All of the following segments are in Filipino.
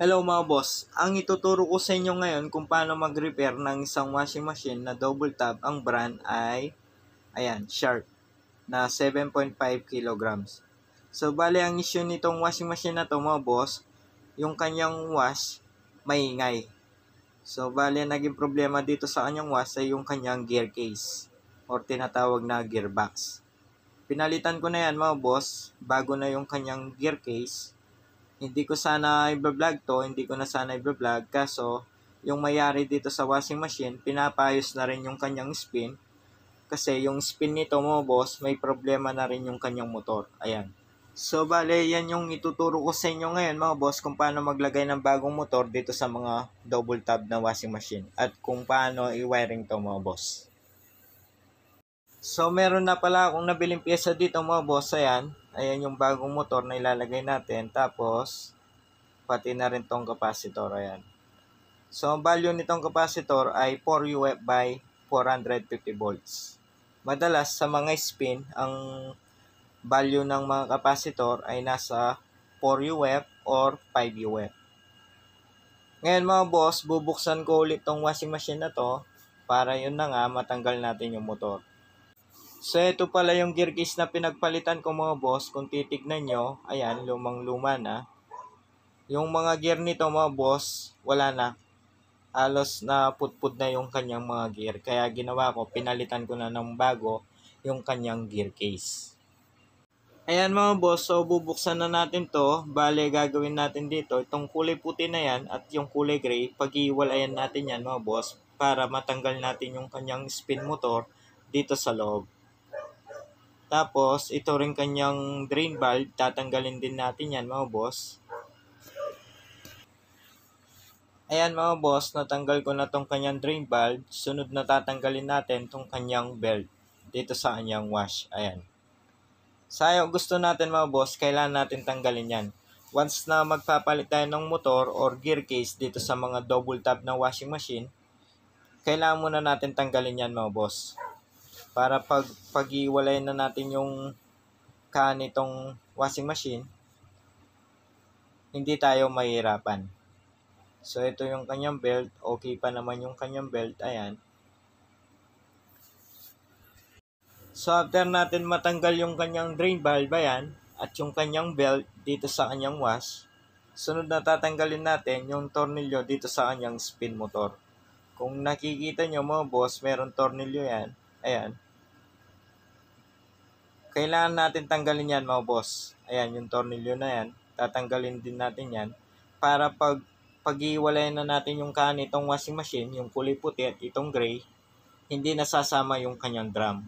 Hello mga boss, ang ituturo ko sa inyo ngayon kung paano mag-repair ng isang washing machine na double tap. Ang brand ay, ayan, Sharp na 7.5 kilograms. So, bali ang issue nitong washing machine na to mga boss, yung kanyang wash, maingay. So, bali naging problema dito sa kanyang wash ay yung kanyang gear case or tinatawag na gearbox. Pinalitan ko na yan mga boss, bago na yung kanyang gear case hindi ko sana i-vlog to, hindi ko na sana i-vlog kaso yung mayari dito sa washing machine, pinapayos na rin yung kanyang spin kasi yung spin nito mo boss, may problema na rin yung kanyang motor. Ayan. So bale, yan yung ituturo ko sa inyo ngayon mga boss kung paano maglagay ng bagong motor dito sa mga double tab na washing machine at kung paano i-wiring to mga boss. So meron na pala akong nabiling pyesa dito mga boss, ayan. Ayan yung bagong motor na ilalagay natin. Tapos, pati na rin tong capacitor. Ayan. So, ang value nitong capacitor ay 4 UF by 450 volts. Madalas, sa mga spin, ang value ng mga capacitor ay nasa 4 UF or 5 UF. Ngayon mga boss, bubuksan ko ulit tong washing machine na to para yun na nga matanggal natin yung motor. So, ito pala yung gear case na pinagpalitan ko mga boss. Kung titignan nyo, ayan, lumang-luma na. Yung mga gear nito mga boss, wala na. Alos na putpud na yung kanyang mga gear. Kaya ginawa ko, pinalitan ko na ng bago yung kanyang gear case. Ayan mga boss, so bubuksan na natin to. Bale, gagawin natin dito. Itong kulay puti na yan at yung kulay gray, pag-iwalayan natin yan mga boss para matanggal natin yung kanyang spin motor dito sa loob. Tapos, ito rin kanyang drain valve. Tatanggalin din natin yan mga boss. Ayan mga boss, natanggal ko na tong kanyang drain valve. Sunod na tatanggalin natin tong kanyang belt dito sa kanyang wash. Ayan. Sayo gusto natin mga boss, kailangan natin tanggalin yan. Once na magpapalit tayo ng motor or gear case dito sa mga double tap na washing machine, kailangan muna natin tanggalin yan mga boss para pag pag-iwalay na natin yung kanitong washing machine, hindi tayo mahirapan. So, ito yung kanyang belt. Okay pa naman yung kanyang belt. Ayan. So, after natin matanggal yung kanyang drain valve, ayan, at yung kanyang belt dito sa kanyang wash, sunod na tatanggalin natin yung tornilyo dito sa kanyang spin motor. Kung nakikita nyo mga boss, meron tornilyo yan. Ayan. Kailangan natin tanggalin yan mga boss. Ayan, yung tornilyo na yan. Tatanggalin din natin yan. Para pag pag-iwalay na natin yung kanitong washing machine, yung kulay puti at itong gray, hindi nasasama yung kanyang drum.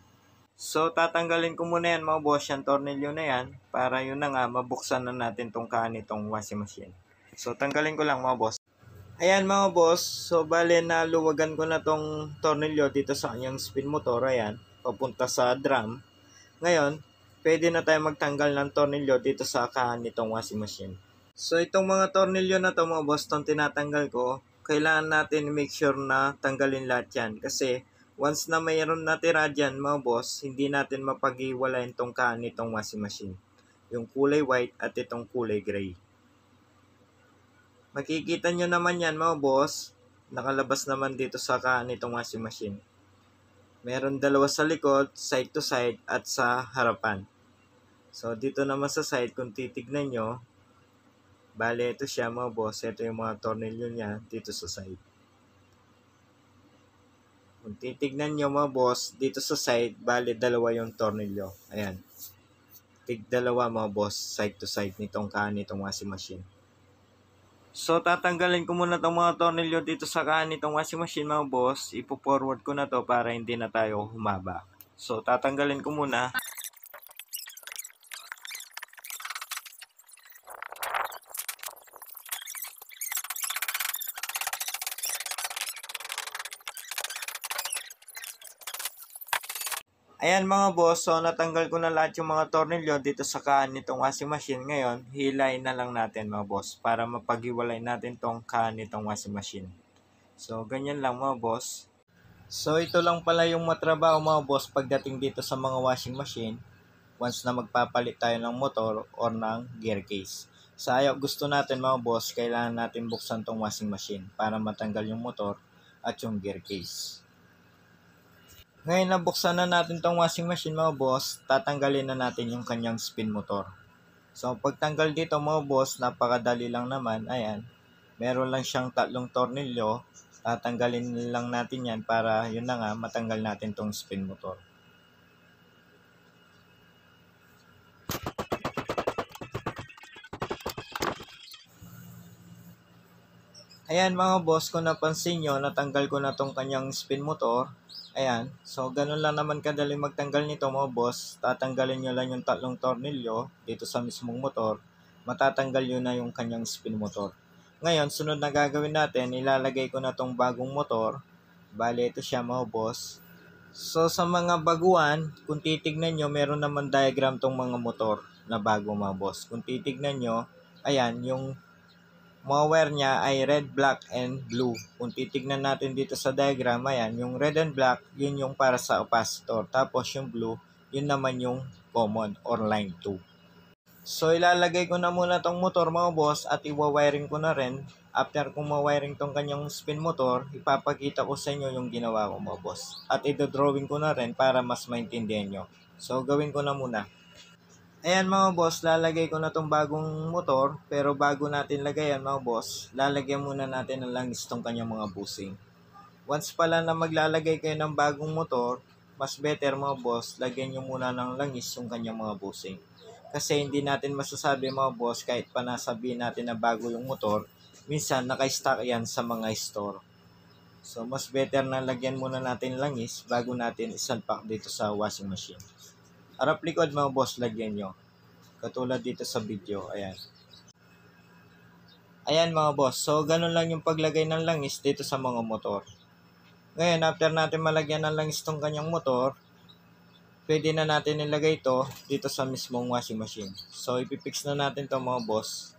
So, tatanggalin ko muna yan mga boss, yung tornilyo na yan, para yun na nga, mabuksan na natin tong kanitong washing machine. So, tanggalin ko lang mga boss. Ayan mga boss, so bale na luwagan ko na tong tornilyo dito sa kanyang spin motor, ayan, papunta sa drum. Ngayon, pwede na tayo magtanggal ng tornilyo dito sa kahan nitong washing machine. So itong mga tornilyo na to mga boss, itong tinatanggal ko, kailangan natin make sure na tanggalin lahat yan. Kasi once na mayroon natira dyan mga boss, hindi natin mapag-iwalayin itong kahan nitong washing machine. Yung kulay white at itong kulay gray. Makikita nyo naman yan mga boss. Nakalabas naman dito sa kaan nitong washing machine. Meron dalawa sa likod, side to side, at sa harapan. So, dito naman sa side, kung titignan nyo, bale ito siya mga boss. Ito yung mga tornilyo niya dito sa side. Kung titignan nyo mga boss, dito sa side, bale dalawa yung tornilyo. Ayan. Tig dalawa mga boss, side to side nitong kaan nitong washing machine. So, tatanggalin ko muna itong mga tornilyo dito sa kahan nitong washing machine mga boss. Ipo-forward ko na to para hindi na tayo humaba. So, tatanggalin ko muna. Ayan mga boss, so natanggal ko na lahat yung mga tornilyo dito sa kaan nitong washing machine. Ngayon, hilayin na lang natin mga boss para mapaghiwalay natin tong kaan nitong washing machine. So, ganyan lang mga boss. So, ito lang pala yung matrabaho mga boss pagdating dito sa mga washing machine once na magpapalit tayo ng motor or ng gear case. Sa ayaw gusto natin mga boss, kailangan natin buksan tong washing machine para matanggal yung motor at yung gear case. Ngayon na buksan na natin tong washing machine mga boss, tatanggalin na natin yung kanyang spin motor. So pagtanggal dito mga boss, napakadali lang naman. Ayan, meron lang siyang tatlong tornilyo. Tatanggalin lang natin yan para yun na nga matanggal natin tong spin motor. Ayan mga boss, kung napansin nyo, natanggal ko na tong kanyang spin motor. Ayan, so ganun lang naman kadali magtanggal nito mga boss. Tatanggalin nyo lang yung tatlong tornilyo dito sa mismong motor. Matatanggal nyo na yung kanyang spin motor. Ngayon, sunod na gagawin natin, ilalagay ko na tong bagong motor. Bale, ito siya mga boss. So sa mga baguan, kung titignan nyo, meron naman diagram tong mga motor na bago mga boss. Kung titignan nyo, ayan, yung mga wire niya ay red, black, and blue. Kung titignan natin dito sa diagram, ayan, yung red and black, yun yung para sa capacitor. Tapos yung blue, yun naman yung common or line 2. So, ilalagay ko na muna tong motor mga boss at iwa-wiring ko na rin. After kung ma-wiring tong kanyang spin motor, ipapakita ko sa inyo yung ginawa ko mga boss. At ito-drawing ko na rin para mas maintindihan nyo. So, gawin ko na muna. Ayan mga boss, lalagay ko na tong bagong motor. Pero bago natin lagayan mga boss, lalagyan muna natin ng langis tong kanyang mga busing. Once pala na maglalagay kayo ng bagong motor, mas better mga boss, lagyan nyo muna ng langis yung kanyang mga busing. Kasi hindi natin masasabi mga boss, kahit pa nasabihin natin na bago yung motor, minsan naka-stock yan sa mga store. So, mas better na lagyan muna natin langis bago natin isalpak dito sa washing machine. Harap likod mga boss, lagyan nyo. Katulad dito sa video. Ayan. Ayan mga boss. So, ganun lang yung paglagay ng langis dito sa mga motor. Ngayon, after natin malagyan ng langis tong kanyang motor, pwede na natin ilagay ito dito sa mismong washing machine. So, ipipix na natin to mga boss.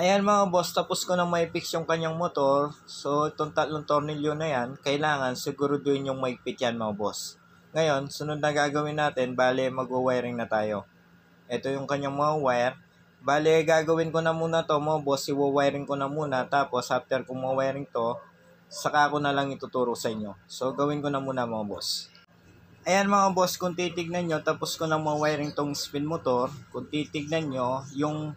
Ayan mga boss, tapos ko nang maipix yung kanyang motor. So, itong tatlong tornilyo na yan, kailangan siguro doon yung maigpit yan mga boss. Ngayon, sunod na gagawin natin, bale mag-wiring na tayo. Ito yung kanyang mga wire. Bale, gagawin ko na muna to mga boss, i-wiring ko na muna. Tapos, after kung ma-wiring to, saka ko na lang ituturo sa inyo. So, gawin ko na muna mga boss. Ayan mga boss, kung titignan nyo, tapos ko na ma-wiring tong spin motor. Kung titignan nyo, yung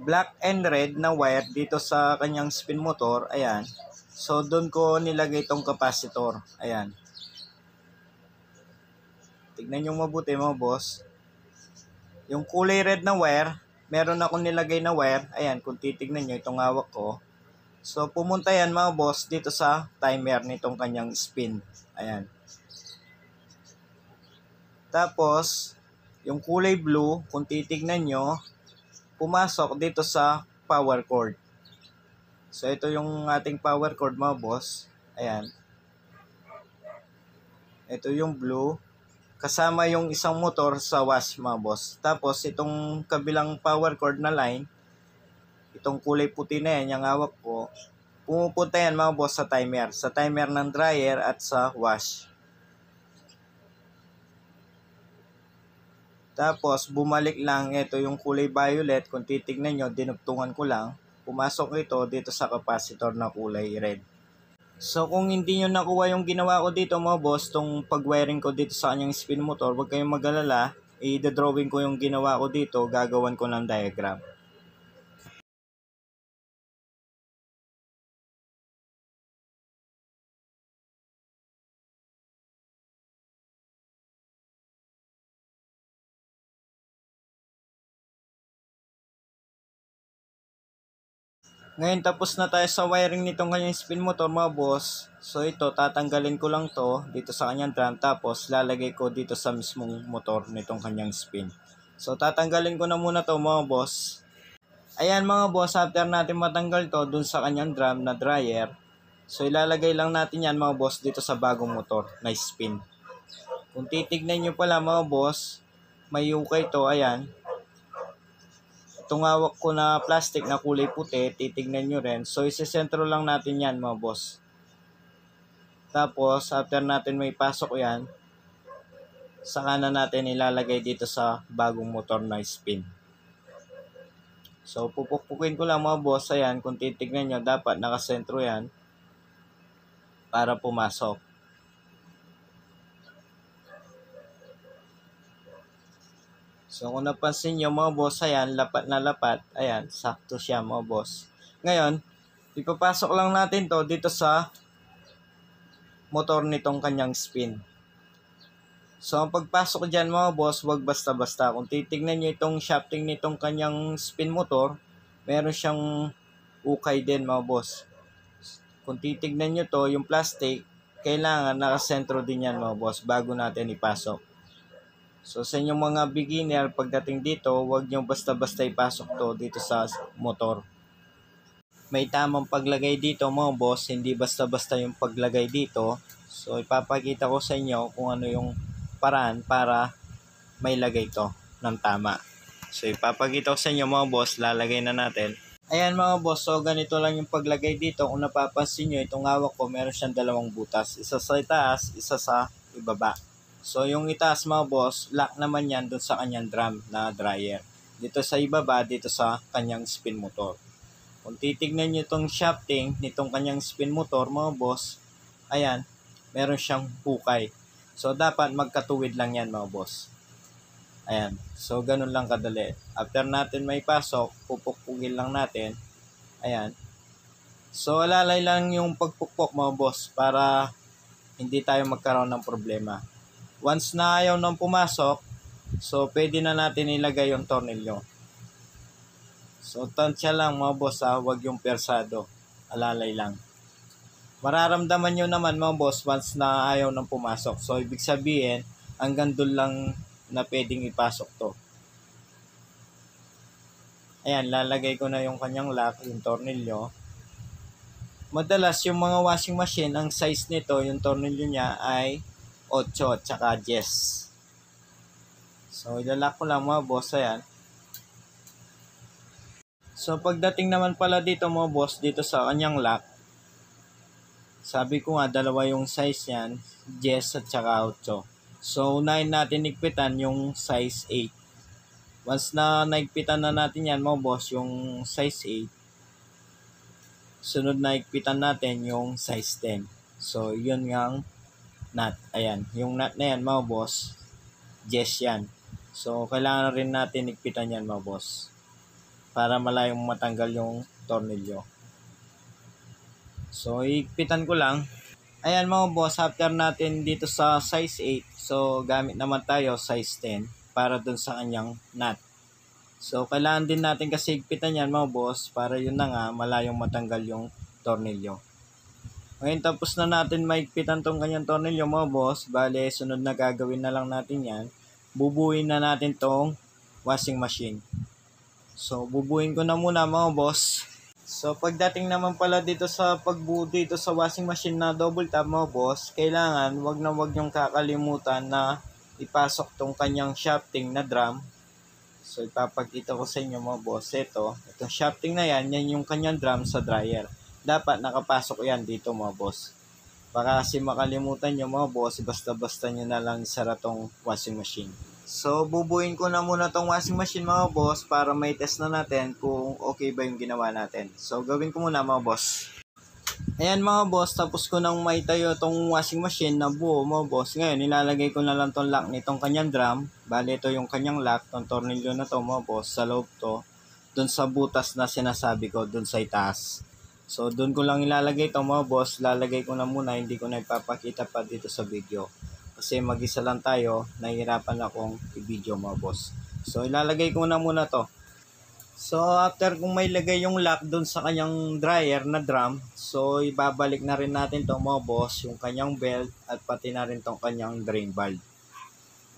black and red na wire dito sa kanyang spin motor. Ayan. So, doon ko nilagay itong capacitor. Ayan. Tignan nyo mabuti mga boss. Yung kulay red na wire, meron akong nilagay na wire. Ayan, kung titignan nyo itong hawak ko. So, pumunta yan mga boss dito sa timer nitong kanyang spin. Ayan. Tapos, yung kulay blue, kung titignan nyo, pumasok dito sa power cord. So, ito yung ating power cord mga boss. Ayan. Ito yung blue. Kasama yung isang motor sa wash mga boss. Tapos, itong kabilang power cord na line, itong kulay puti na yan, yung hawak ko, pumupunta yan mga boss sa timer. Sa timer ng dryer at sa wash. Tapos, bumalik lang ito yung kulay violet. Kung titignan nyo, dinugtungan ko lang. Pumasok ito dito sa capacitor na kulay red. So, kung hindi nyo nakuha yung ginawa ko dito mga boss, tong pag-wiring ko dito sa kanyang spin motor, huwag kayong mag-alala. I-drawing ko yung ginawa ko dito, gagawan ko ng diagram. Ngayon tapos na tayo sa wiring nitong kanyang spin motor mga boss. So ito tatanggalin ko lang to dito sa kanyang drum tapos lalagay ko dito sa mismong motor nitong kanyang spin. So tatanggalin ko na muna to mga boss. Ayan mga boss after natin matanggal to dun sa kanyang drum na dryer. So ilalagay lang natin yan mga boss dito sa bagong motor na spin. Kung titignan nyo pala mga boss, may ukay to, ayan. Itong ko na plastic na kulay puti, titignan nyo rin. So isisentro lang natin yan mga boss. Tapos after natin may pasok yan, saka na natin ilalagay dito sa bagong motor na spin. So pupukpukin ko lang mga boss, ayan, kung titignan nyo, dapat nakasentro yan para pumasok. So kung napansin nyo mga boss, ayan, lapat na lapat, ayan, sakto siya mga boss. Ngayon, ipapasok lang natin to dito sa motor nitong kanyang spin. So ang pagpasok dyan mga boss, wag basta-basta. Kung titignan nyo itong shafting nitong kanyang spin motor, meron siyang ukay din mga boss. Kung titignan nyo to, yung plastic, kailangan nakasentro din yan mga boss bago natin ipasok. So sa inyong mga beginner, pagdating dito, huwag nyo basta-basta ipasok to dito sa motor. May tamang paglagay dito mga boss, hindi basta-basta yung paglagay dito. So ipapakita ko sa inyo kung ano yung paraan para may lagay to ng tama. So ipapakita ko sa inyo mga boss, lalagay na natin. Ayan mga boss, so ganito lang yung paglagay dito. Kung napapansin nyo, itong hawak ko, meron siyang dalawang butas. Isa sa itaas, isa sa ibaba. So yung itaas mga boss, lock naman yan dun sa kanyang drum na dryer. Dito sa ibaba, dito sa kanyang spin motor. Kung titignan nyo itong shafting nitong kanyang spin motor mga boss, ayan, meron siyang hukay. So dapat magkatuwid lang yan mga boss. Ayan, so ganun lang kadali. After natin may pasok, pupukpugin lang natin. Ayan. So alalay lang yung pagpukpok mga boss para hindi tayo magkaroon ng problema. Once na ayaw nang pumasok, so pwede na natin ilagay yung tornilyo. So tansya lang mga boss ha, wag yung persado. Alalay lang. Mararamdaman nyo naman mga boss once na ayaw nang pumasok. So ibig sabihin, hanggang doon lang na pwedeng ipasok to. Ayan, lalagay ko na yung kanyang lock, yung tornilyo. Madalas yung mga washing machine, ang size nito, yung tornilyo niya ay 8 at saka 10. So, ilalak ko lang mga boss, ayan. So, pagdating naman pala dito mga boss, dito sa kanyang lock, sabi ko nga, dalawa yung size niyan, 10 at saka 8. So, unahin natin igpitan yung size 8. Once na naigpitan na natin yan mga boss, yung size 8, sunod na igpitan natin yung size 10. So, yun ngang nut. Ayan, yung nut na yan mga boss, yes yan. So, kailangan rin natin igpitan yan mga boss para malayong matanggal yung tornilyo. So, igpitan ko lang. Ayan mga boss, after natin dito sa size 8, so gamit naman tayo size 10 para dun sa kanyang nut. So, kailangan din natin kasi higpitan yan mga boss para yun na nga malayong matanggal yung tornilyo. Ngayon tapos na natin maigpitan tong kanyang tornilyo mga boss, bale sunod na gagawin na lang natin yan, bubuin na natin tong washing machine. So, bubuin ko na muna mga boss. So, pagdating naman pala dito sa pagbuo dito sa washing machine na double tap mga boss, kailangan wag na wag yung kakalimutan na ipasok tong kanyang shafting na drum. So, ipapakita ko sa inyo mga boss. Ito, itong shafting na yan, yan yung kanyang drum sa dryer. Dapat nakapasok yan dito mga boss. Baka kasi makalimutan nyo mga boss, basta-basta nyo na lang isara tong washing machine. So, bubuin ko na muna tong washing machine mga boss para may test na natin kung okay ba yung ginawa natin. So, gawin ko muna mga boss. Ayan mga boss, tapos ko nang may tayo tong washing machine na buo mga boss. Ngayon, nilalagay ko na lang tong lock nitong kanyang drum. Bali, ito yung kanyang lock, tong tornilyo na to mga boss, sa loob to. Doon sa butas na sinasabi ko, doon sa itaas. So, doon ko lang ilalagay ito mga boss. Lalagay ko na muna, hindi ko na ipapakita pa dito sa video. Kasi mag-isa lang tayo, nahihirapan akong i-video mga boss. So, ilalagay ko na muna to. So, after kung may lagay yung lock dun sa kanyang dryer na drum, so ibabalik na rin natin to mga boss, yung kanyang belt at pati na rin tong kanyang drain valve.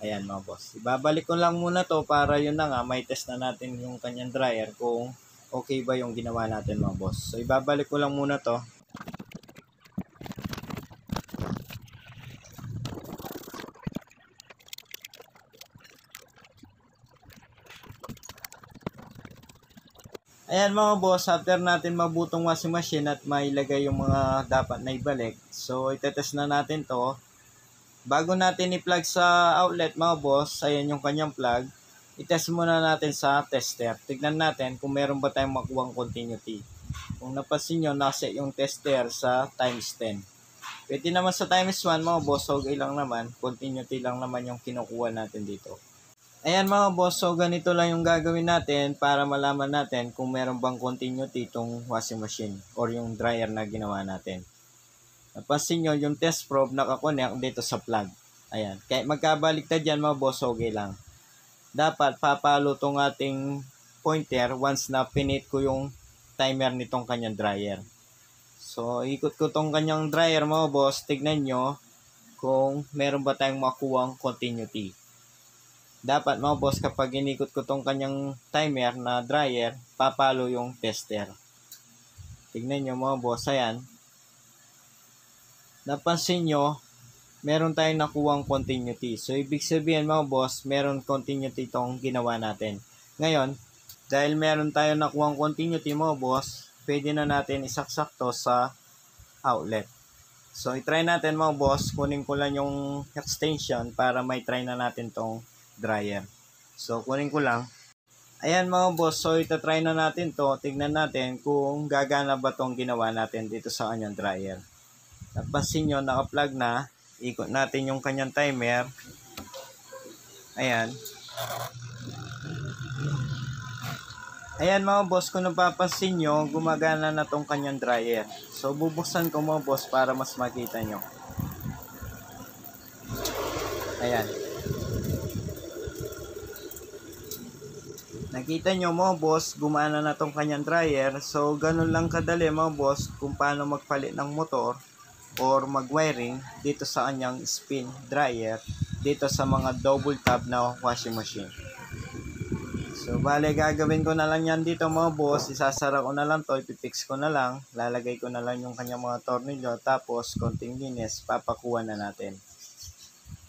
Ayan mga boss. Ibabalik ko lang muna to para yun na nga, may test na natin yung kanyang dryer kung okay ba yung ginawa natin mga boss. So ibabalik ko lang muna to. Ayan mga boss, after natin mabutong washing machine at mailagay yung mga dapat na ibalik. So itetest na natin to. Bago natin i-plug sa outlet mga boss, ayan yung kanyang plug. I-test muna natin sa tester. Tignan natin kung meron ba tayong makuwang continuity. Kung napansin nyo, nasa yung tester sa times 10. Pwede naman sa times 1 mga boss, okay lang naman. Continuity lang naman yung kinukuha natin dito. Ayan mga boss, so ganito lang yung gagawin natin para malaman natin kung meron bang continuity itong washing machine or yung dryer na ginawa natin. Napansin nyo, yung test probe nakakonect dito sa plug. Ayan. Kaya magkabaliktad yan mga boss, okay lang. Dapat papalo tong ating pointer once na pinit ko yung timer nitong kanyang dryer. So, ikot ko tong kanyang dryer mga boss. Tignan nyo kung meron ba tayong makuwang continuity. Dapat mga boss, kapag inikot ko tong kanyang timer na dryer, papalo yung tester. Tignan nyo mga boss, ayan. Napansin nyo, meron tayong nakuwang continuity. So, ibig sabihin mga boss, meron continuity itong ginawa natin. Ngayon, dahil meron tayong nakuwang continuity mga boss, pwede na natin isaksakto sa outlet. So, itry natin mga boss, kunin ko lang yung extension para may try na natin tong dryer. So, kunin ko lang. Ayan mga boss, so itatry na natin to. Tignan natin kung gagana ba tong ginawa natin dito sa kanyang dryer. Napansin nyo, naka-plug na. Ikot natin yung kanyang timer. Ayan. Ayan mga boss, kung napapansin nyo, gumagana na tong kanyang dryer. So, bubuksan ko mga boss para mas makita nyo. Ayan. Nakita nyo mga boss, gumana na tong kanyang dryer. So, ganun lang kadali mga boss kung paano magpalit ng motor or mag-wiring dito sa kanyang spin dryer dito sa mga double tab na washing machine. So, bale, gagawin ko na lang yan dito mga boss. Isasara ko na lang to, ipipix ko na lang. Lalagay ko na lang yung kanyang mga tornilyo. Tapos, konting linis, papakuha na natin.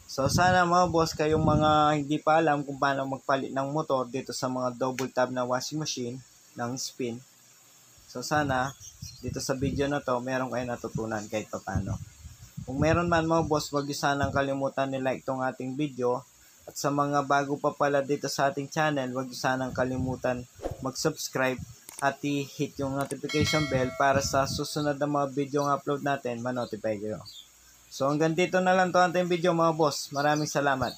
So, sana mga boss, kayong mga hindi pa alam kung paano magpalit ng motor dito sa mga double tab na washing machine ng spin. So, sana, dito sa video na to, meron kayo natutunan kahit pa paano. Kung meron man mga boss, wag niyo sanang kalimutan ni-like tong ating video. At sa mga bago pa pala dito sa ating channel, wag niyo sanang kalimutan mag-subscribe at i-hit yung notification bell para sa susunod na mga video ng upload natin, ma-notify kayo. So hanggang dito na lang to ating video mga boss. Maraming salamat.